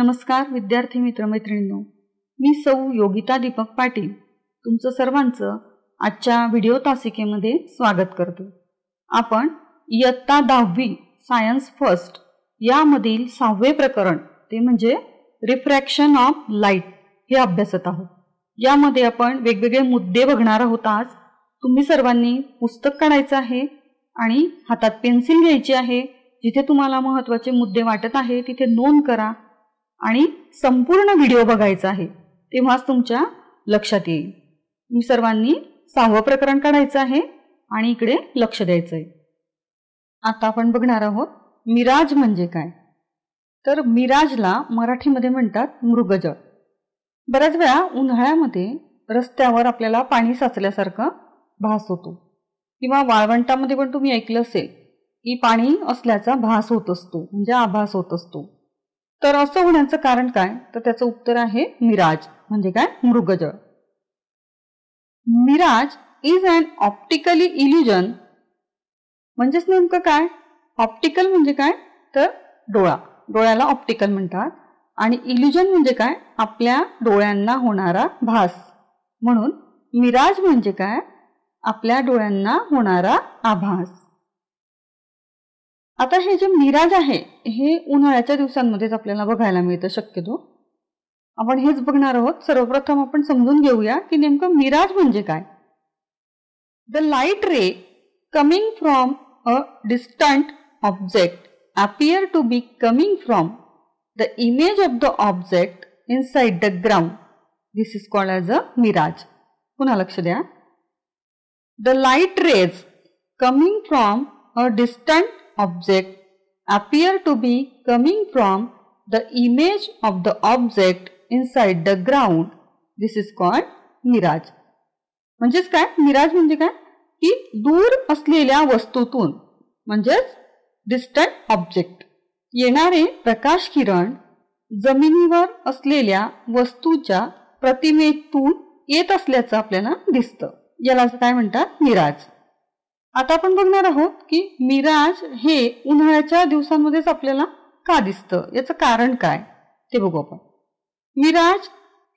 नमस्कार विद्यार्थी मित्रमैत्रिणींनो. मी सौ योगिता दीपक पाटील. तुमचं सर्वांचं आजच्या व्हिडिओ तासिकेमध्ये स्वागत करतो. आपण इयत्ता दहावी सायन्स फर्स्ट यामधील सहावे प्रकरण ते म्हणजे रिफ्रॅक्शन ऑफ लाइट हे अभ्यासत आहोत. यामध्ये आपण वेगवेगळे मुद्दे बघणार आहोत आज. तुम्ही सर्वांनी पुस्तक काढायचं आहे आणि हातात पेन्सिल घ्यायची आहे. जिथे तुम्हाला महत्त्वाचे मुद्दे वाटत आहे तिथे नोंद करा. आणि संपूर्ण व्हिडिओ बघायचा आहे तेव्हाच तुमच्या लक्षात येईल. मी सर्वांनी सहावं प्रकरण काढायचं आहे आणि इकडे लक्ष द्यायचं आहे आता आपण बघणार आहोत मिराज म्हणजे काय? तर मिराजला मराठीमध्ये म्हणतात मृगजळ. बऱ्याच वेळा उन्हाळ्यामध्ये रस्त्यावर आपल्याला पाणी साचल्यासारखं भास होतो. किंवा वाळवंटामध्ये पण तुम्ही ऐकलं असेल की पाणी असल्याचा भास होत असतो म्हणजे आभास होत असतो. तर असं होण्याचं कारण काय? तर त्याचं उत्तर आहे मिराज. म्हणजे काय? मृगजळ. Mirage is an optically illusion म्हणजेच नेमकं काय? ऑप्टिकल म्हणजे काय? तर डोळा. डोळ्याला ऑप्टिकल म्हणतात. आणि इल्युजन म्हणजे काय? आपल्या डोळ्यांना होणारा भास. म्हणून मिराज म्हणजे काय? आपल्या डोळ्यांना होणारा आभास. आता हे जे मिराज आहे हे उन्हाळ्याच्या दिवसांमध्येच आपल्याला बघायला मिळतं शक्यतो आपण हेच बघणार आहोत सर्वप्रथम आपण समजून घेऊया की नेमकं मिराज म्हणजे काय the light ray coming from a distant object appear to be coming from the image of the object inside the ground. This is called as a mirage. पुन्हा लक्ष द्या The light rays coming from a distant object appear to be coming from the image of the object inside the ground. This is called mirage. म्हणजेच काय? मिराज म्हणजे काय? की दूर असलेल्या वस्तूतून म्हणजेच डिस्टंट ऑब्जेक्ट येणारे प्रकाश किरण जमिनीवर असलेल्या वस्तूच्या प्रतिमेतून येत असल्याचं आपल्याला दिसतं. याला काय म्हणतात? मिराज आता आपण बघणार आहोत की मिराज हे उन्हाळ्याच्या दिवसांमध्येच आपल्याला का दिसतं? याचं कारण काय? ते बघू आपण. Mirage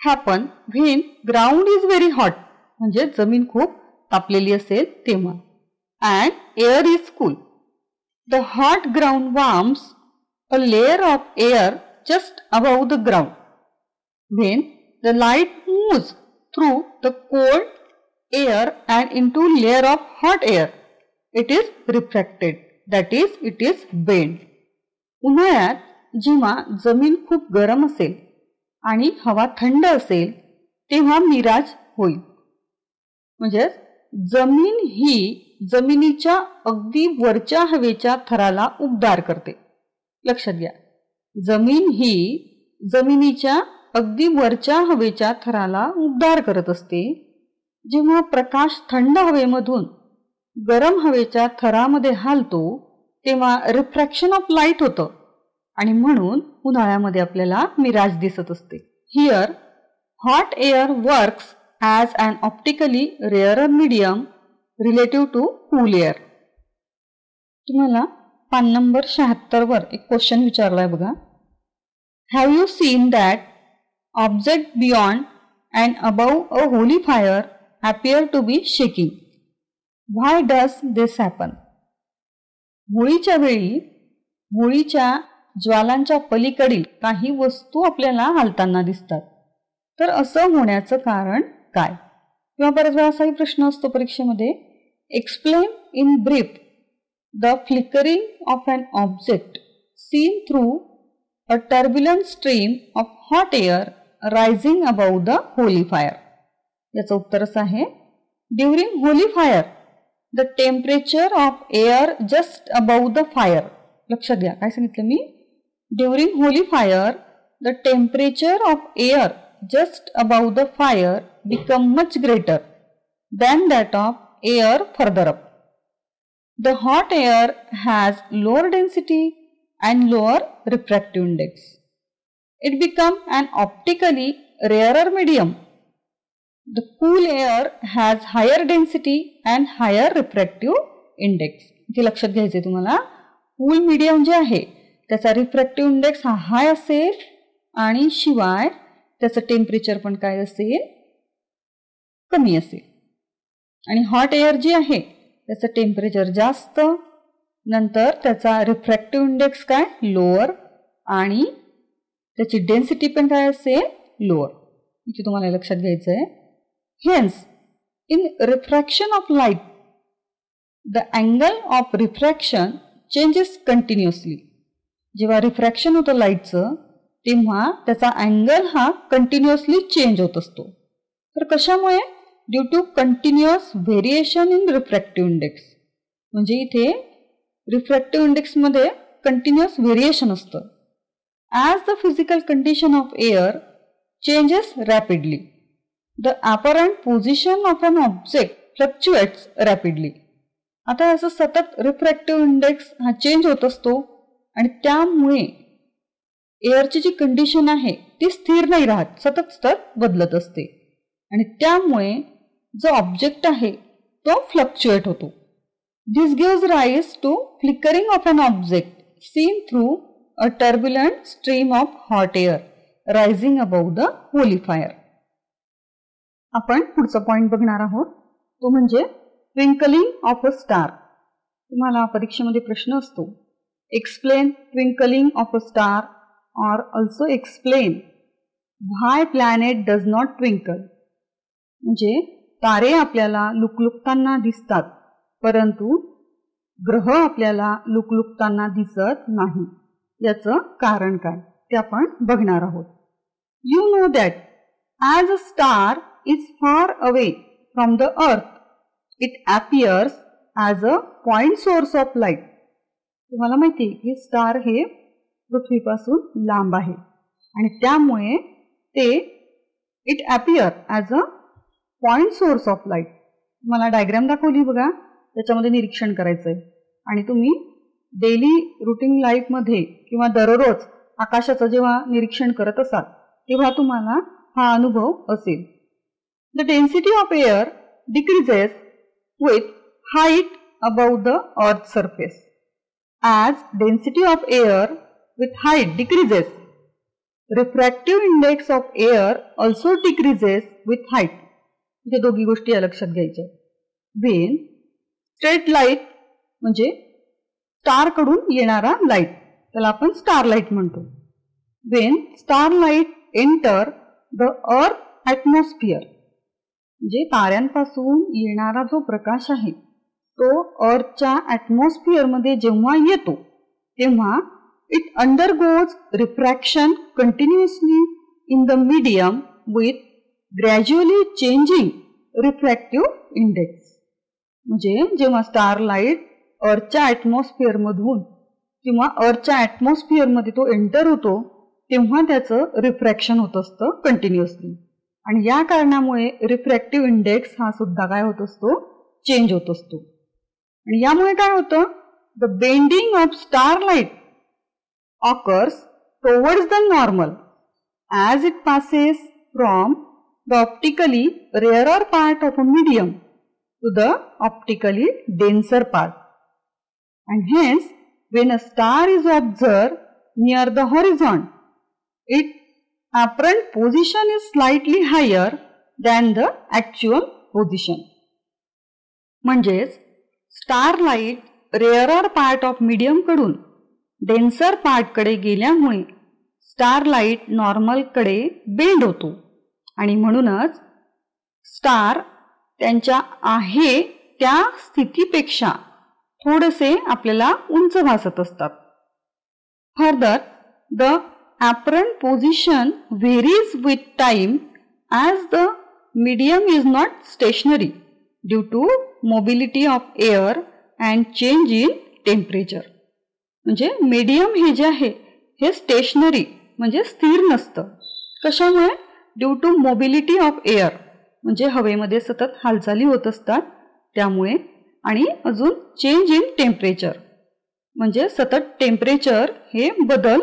happen when ground is very hot. म्हणजे जमीन खूप तापलेली असेल तेव्हा. And air is cool. The hot ground warms a layer of air just above the ground. When the light moves through the cold air and into layer of hot air. It is refracted that is it is bend उन्हाळ्यात जेव्हा जमीन खूप गरम असेल आणि हवा थंड असेल तेव्हा मिराज होईल. म्हणजेच जमीन ही जमिनीच्या अगदी वरच्या हवेच्या थराला उबदार करते. लक्षात घ्या. जमीन ही जमिनीच्या अगदी वरच्या हवेच्या थराला उबदार करत असते जेव्हा प्रकाश थंड हवेमधून गरम हवेच्या थरामध्ये हालतो तेव्हा रिफ्रॅक्शन ऑफ लाइट होतं. आणि म्हणून उन्हाळ्यामध्ये आपल्याला मिराज दिसत असते. Here hot air works as an optically rare medium relative to cool air तुम्हाला पान नंबर शहात्तरवर एक क्वेश्चन विचारलाय बघा. Have you seen that object beyond and above a Holi fire appear to be shaking why does this happen होळीच्या वेळी होळीच्या ज्वालांच्या पलीकडील काही वस्तू आपल्याला हालताना दिसतात. तर असं होण्याचं कारण काय? किंवा बऱ्याच वेळा असाही प्रश्न असतो परीक्षेमध्ये. Explain in brief the flickering of an object seen through a turbulent stream of hot air rising above the Holi fire याचं उत्तर असं आहे during Holi fire The temperature of air just above the fire लक्षात घ्या काय सांगितलं मी during Holi fire the temperature of air just above the fire become much greater than that of air further up. The hot air has lower density and lower refractive index. It becomes an optically rarer medium. The cool air has higher density and higher refractive index. इथे लक्षात घ्यायचे तुम्हाला. Cool medium जे आहे त्याचा refractive index हा हाय असेल आणि शिवाय त्याचं टेम्परेचर पण काय असेल? कमी असेल. आणि हॉट एअर जे आहे त्याचं टेम्परेचर जास्त नंतर त्याचा रिफ्रॅक्टिव्ह इंडेक्स काय? लोअर आणि त्याची डेन्सिटी पण काय असेल? लोअर इथे तुम्हाला लक्षात घ्यायचं आहे hence in refraction of light the angle of refraction changes continuously. जेव्हा रिफ्रॅक्शन होतं लाईटचं तेव्हा त्याचा अँगल हा कंटिन्युअसली चेंज होत असतो. तर कशामुळे? Due to continuous variation in refractive index म्हणजे इथे रिफ्रॅक्टिव्ह इंडेक्समध्ये कंटिन्युअस व्हेरिएशन असतं. As the physical condition of air changes rapidly the apparent position of an object fluctuates rapidly आता असं सतत रिफ्रॅक्टिव्ह इंडेक्स हा चेंज होत असतो आणि त्यामुळे एअरची जी कंडिशन आहे ती स्थिर नाही राहत सतत सतत बदलत असते. आणि त्यामुळे जो ऑब्जेक्ट आहे तो फ्लक्च्युएट होतो. This gives rise to flickering of an object seen through a turbulent stream of hot air rising above the Holi fire आपण पुढचा पॉइंट बघणार आहोत. तो म्हणजे ट्विंकलिंग ऑफ अ स्टार तुम्हाला परीक्षेमध्ये प्रश्न असतो. Explain twinkling of a star or also explain why planet does not twinkle म्हणजे तारे आपल्याला लुकलुकताना दिसतात परंतु ग्रह आपल्याला लुकलुकताना दिसत नाही. याचं कारण काय? ते आपण बघणार आहोत. You know that as a star is far away from the earth it appears as a point source of light तुम्हाला माहिती आहे की स्टार हे पृथ्वीपासून लांब आहे. आणि त्यामुळे ते it appear as a point source of light तुम्हाला डायग्राम दाखवली बघा त्याच्यामध्ये निरीक्षण करायचं आहे आणि तुम्ही डेली रुटीन लाईफमध्ये किंवा दररोज आकाशाचं जेव्हा निरीक्षण करत असाल तेव्हा तुम्हाला हा अनुभव असेल. The density of air decreases with height above the earth surface as density of air with height decreases refractive index of air also decreases with height इथे दोघी गोष्टी या लक्षात घ्यायच्या वेन स्ट्रेट लाईट म्हणजे स्टारकडून येणारा लाईट त्याला आपण स्टार लाईट म्हणतो. When star light enter the earth atmosphere म्हणजे ताऱ्यांपासून येणारा जो प्रकाश आहे तो अर्थच्या ॲटमॉस्फिअरमध्ये जेव्हा येतो तेव्हा it undergoes refraction continuously in the medium with gradually changing refractive index म्हणजे जेव्हा स्टार लाइट अर्थच्या ॲटमॉस्फिअरमधून किंवा अर्थच्या ॲटमॉस्फिअरमध्ये तो एंटर होतो तेव्हा त्याचं रिफ्रॅक्शन होत असतं कंटिन्युअसली आणि या कारणामुळे रिफ्रॅक्टिव्ह इंडेक्स हा सुद्धा काय होत असतो? चेंज होत असतो. आणि यामुळे काय होतं? The bending of star light occurs towards the normal as it passes from the optically rarer part of a medium to the optically denser part and hence when a star is observe near the horizon it apparent position is slightly higher than the actual position. म्हणजेच star light rarer part of मीडियमकडून denser पार्टकडे गेल्यामुळे starlight नॉर्मलकडे bend होतो आणि म्हणूनच star त्यांच्या आहे त्या स्थितीपेक्षा थोडेसे आपल्याला उंच भासत असतात further the apparent position varies with time as the medium is not stationary due to mobility of air and change in temperature म्हणजे मीडियम हे जे आहे हे स्टेशनरी म्हणजे स्थिर नसतं. कशामुळे? Due to mobility of air म्हणजे हवेमध्ये सतत हालचाली होत असतात त्यामुळे. आणि अजून चेंज इन टेम्परेचर म्हणजे सतत टेम्परेचर हे बदल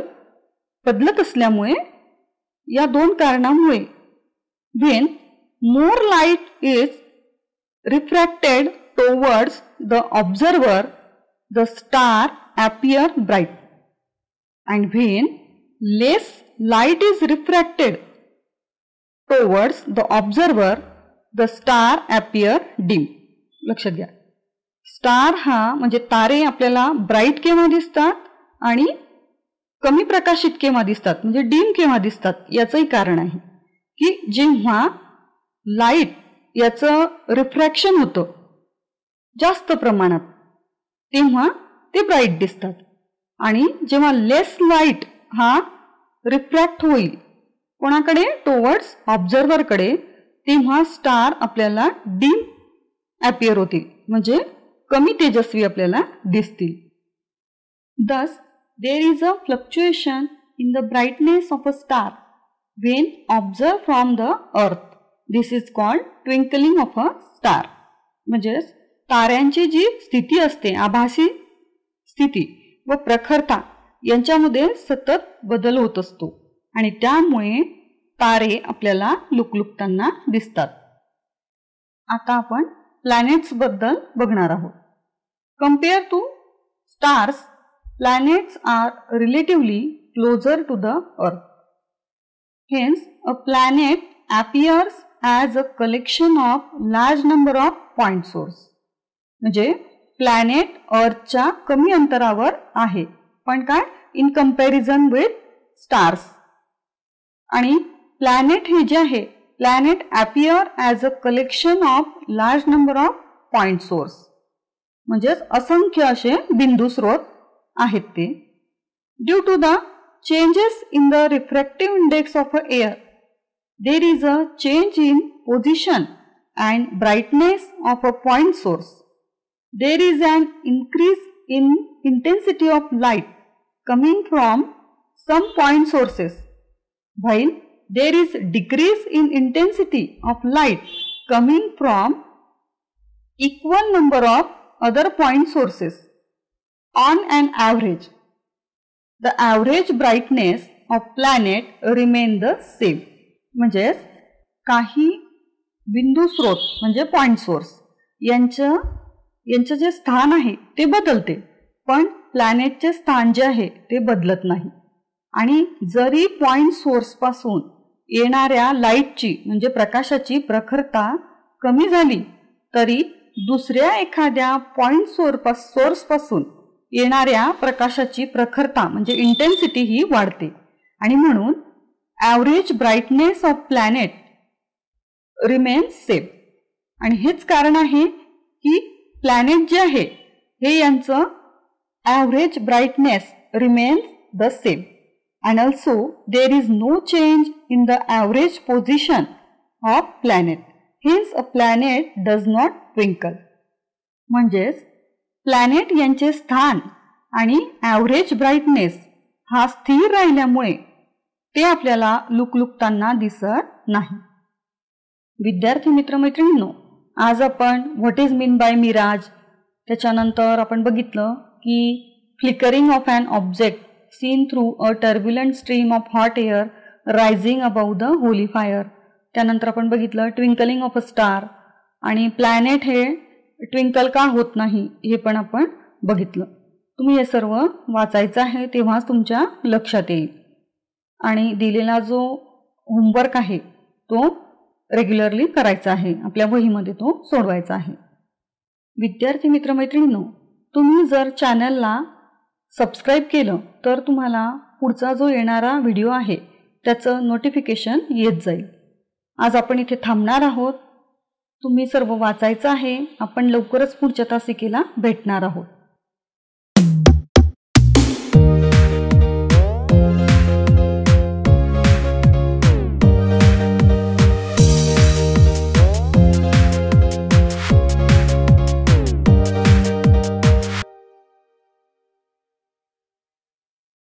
बदलत असल्यामुळे या दोन कारणामुळे when more light is refracted towards the observer the star appear bright and when less light is refracted towards the observer, the star appear dim. लक्षात घ्या स्टार हा म्हणजे तारे आपल्याला ब्राईट केव्हा दिसतात आणि कमी प्रकाशित केव्हा दिसतात? म्हणजे डीम केव्हा दिसतात? याचंही कारण आहे. की जेव्हा लाइट याचं रिफ्रॅक्शन होतं जास्त प्रमाणात तेव्हा ते ब्राईट दिसतात. आणि जेव्हा लेस लाइट हा रिफ्रॅक्ट होईल कोणाकडे? टोवर्ड्स ऑब्झर्वरकडे तेव्हा स्टार आपल्याला डीम ॲपियर होतील. म्हणजे कमी तेजस्वी आपल्याला दिसतील. Thus there is a fluctuation in the brightness of a star when observe from the earth this is called twinkling of a star म्हणजेच ताऱ्यांची जी स्थिती असते आभासी स्थिती व प्रखरता यांच्यामध्ये सतत बदल होत असतो. आणि त्यामुळे तारे आपल्याला लुकलुकताना दिसतात. आता आपण प्लॅनेट्सबद्दल बघणार आहोत. Compare to stars planets are relatively closer to the Earth hence a planet appears as a collection of large number of point source म्हणजे प्लॅनेट अर्थच्या कमी अंतरावर आहे. पण काय? इन कंपॅरिझन विथ स्टार्स आणि प्लॅनेट हे जे आहे planet appear as a collection of large number of point source म्हणजेच असंख्य असे बिंदू स्रोत आहेत ते due to the changes in the refractive index of a air there is a change in position and brightness of a point source there is an increase in intensity of light coming from some point sources while there is decrease in intensity of light coming from equal number of other point sources On an average. The average brightness of planet remain the same. म्हणजेच काही बिंदू स्रोत म्हणजे point source यांचं यांचं जे स्थान आहे ते बदलते. पण प्लॅनेटचे स्थान जे आहे ते बदलत नाही. आणि जरी पॉइंट सोर्सपासून येणाऱ्या लाईटची म्हणजे प्रकाशाची प्रखरता कमी झाली तरी दुसऱ्या एखाद्या पॉइंट सोर सोर्सपासून येणाऱ्या प्रकाशाची प्रखरता म्हणजे इंटेन्सिटी ही वाढते. आणि म्हणून average brightness of planet remains same आणि हेच कारण आहे की प्लॅनेट जे आहे हे यांचं average brightness remains the same and also there is no change in the average position of planet hence a planet does not twinkle म्हणजेच प्लॅनेट यांचे स्थान आणि ॲव्हरेज ब्राईटनेस हा स्थिर राहिल्यामुळे ते आपल्याला लुकलुकताना दिसत नाही. विद्यार्थी मित्रमैत्रिणींनो आज आपण what is mean by mirage त्याच्यानंतर आपण बघितलं की flickering of an object seen through a turbulent stream of hot air rising above the holy fire त्यानंतर आपण बघितलं ट्विंकलिंग ऑफ अ स्टार आणि प्लॅनेट हे ट्विंकल का होत नाही हे पण आपण बघितलं. तुम्ही हे सर्व वाचायचं आहे तेव्हाच तुमच्या लक्षात येईल. आणि दिलेला जो होमवर्क आहे तो रेग्युलरली करायचा आहे. आपल्या वहीमध्ये तो सोडवायचा आहे. विद्यार्थी मित्रमैत्रिणींनो तुम्ही जर चॅनलला सबस्क्राईब केलं तर तुम्हाला पुढचा जो येणारा व्हिडिओ आहे त्याचं नोटिफिकेशन येत जाईल. आज आपण इथे थांबणार आहोत. तुम्ही सर्व वाचायचं आहे. आपण लवकरच पुढच्या तासिकेला भेटणार आहोत.